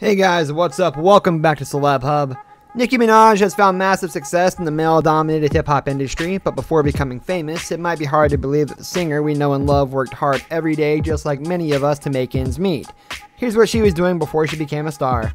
Hey guys, what's up? Welcome back to Celeb Hub. Nicki Minaj has found massive success in the male dominated hip hop industry, but before becoming famous, it might be hard to believe that the singer we know and love worked hard every day, just like many of us, to make ends meet. Here's what she was doing before she became a star.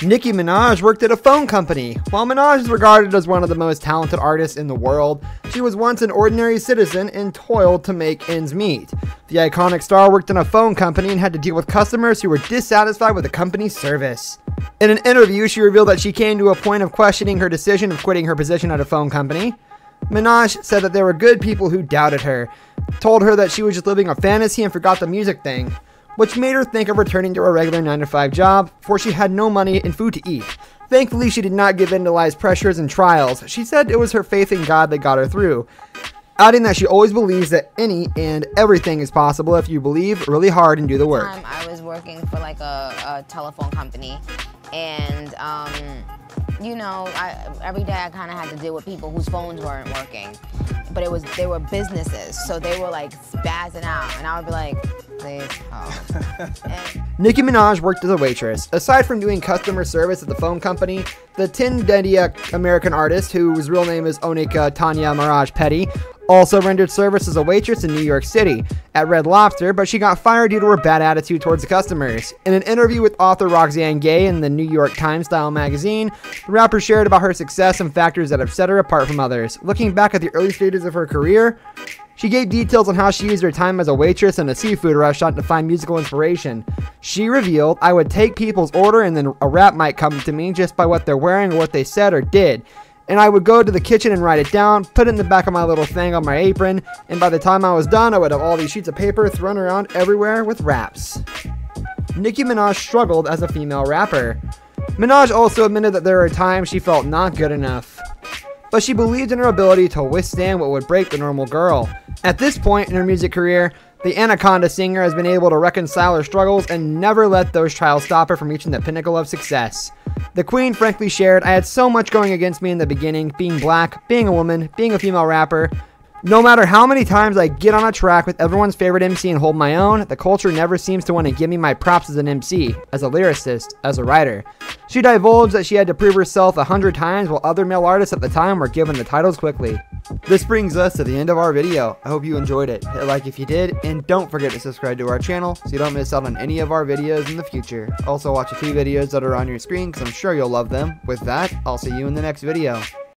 Nicki Minaj worked at a phone company. While Minaj is regarded as one of the most talented artists in the world, she was once an ordinary citizen and toiled to make ends meet. The iconic star worked in a phone company and had to deal with customers who were dissatisfied with the company's service. In an interview, she revealed that she came to a point of questioning her decision of quitting her position at a phone company. Minaj said that there were good people who doubted her, told her that she was just living a fantasy and forgot the music thing which made her think of returning to her regular 9 to 5 job, for she had no money and food to eat. Thankfully, she did not give in to life's pressures and trials. She said it was her faith in God that got her through, adding that she always believes that any and everything is possible if you believe really hard and do the work. I was working for like a, a telephone company, and um, you know, I, every day I kind of had to deal with people whose phones weren't working, but it was they were businesses, so they were like spazzing out, and I would be like, please help. Nicki Minaj worked as a waitress. Aside from doing customer service at the phone company, the Trinidadian American artist, whose real name is Onika Tanya Maraj Petty, also rendered service as a waitress in New York City at Red Lobster, but she got fired due to her bad attitude towards the customers. In an interview with author Roxane Gay in the New York Times style magazine, the rapper shared about her success and factors that have set her apart from others. Looking back at the early stages of her career, she gave details on how she used her time as a waitress in a seafood restaurant to find musical inspiration. She revealed, I would take people's order and then a rap might come to me just by what they're wearing or what they said or did and I would go to the kitchen and write it down, put it in the back of my little thing on my apron, and by the time I was done, I would have all these sheets of paper thrown around everywhere with raps. Nicki Minaj struggled as a female rapper. Minaj also admitted that there were times she felt not good enough, but she believed in her ability to withstand what would break the normal girl. At this point in her music career, the Anaconda singer has been able to reconcile her struggles and never let those trials stop her from reaching the pinnacle of success. The Queen frankly shared, I had so much going against me in the beginning being black, being a woman, being a female rapper, no matter how many times I get on a track with everyone's favorite MC and hold my own, the culture never seems to want to give me my props as an MC, as a lyricist, as a writer. She divulged that she had to prove herself a hundred times while other male artists at the time were given the titles quickly. This brings us to the end of our video. I hope you enjoyed it. Hit like if you did, and don't forget to subscribe to our channel so you don't miss out on any of our videos in the future. Also watch a few videos that are on your screen because I'm sure you'll love them. With that, I'll see you in the next video.